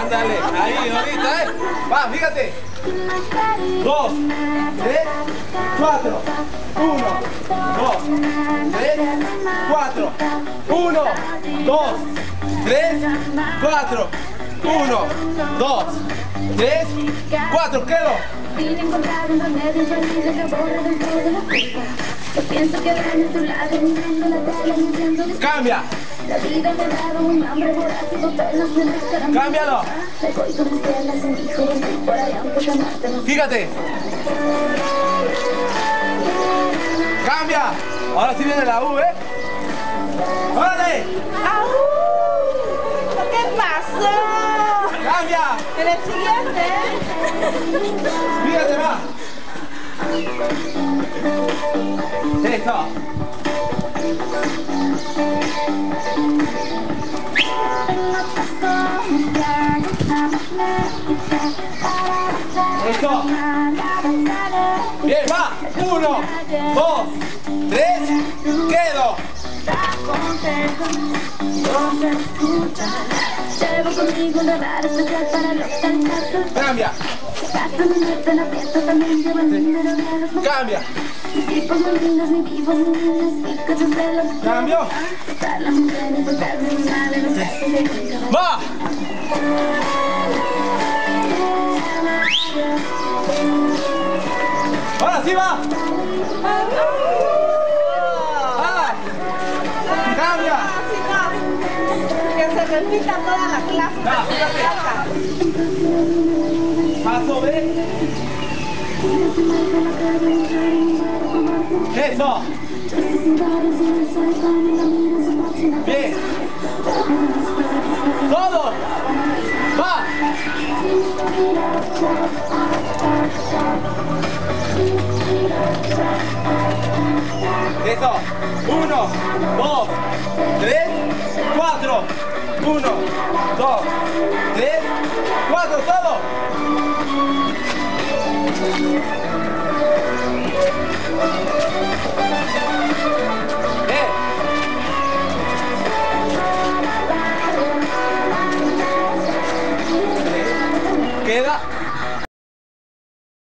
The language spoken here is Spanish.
Ándale, ahí, ahorita, eh. Va, fíjate. Dos, tres, cuatro. Uno, dos, tres, cuatro. Uno, dos, tres, cuatro. Uno, dos, tres, cuatro. Quedo. Cambia. Cámbialo. Fíjate. Cambia. Ahora sí viene la U, ¿eh? ¡Órale! ¡Au! ¡Cambia! En el siguiente. Fíjate, va. Eso. Eso. Bien, va. Uno, dos, tres, quedo. Llevo conmigo un radar especial para localizar tus Cambia. Gasto mi mente en abierto, también llevo el número de los Cambia. tipos muy lindos, ni vivos, ni niños, y cosas de los Cambio. La mujer una de los de. Va. Ahora sí va. Ah. Cambia. Fíjate. Paso B. Eso. Bien. Todo. Va. Eso. Uno, dos, tres, cuatro. Uno, dos, tres, cuatro. Todo.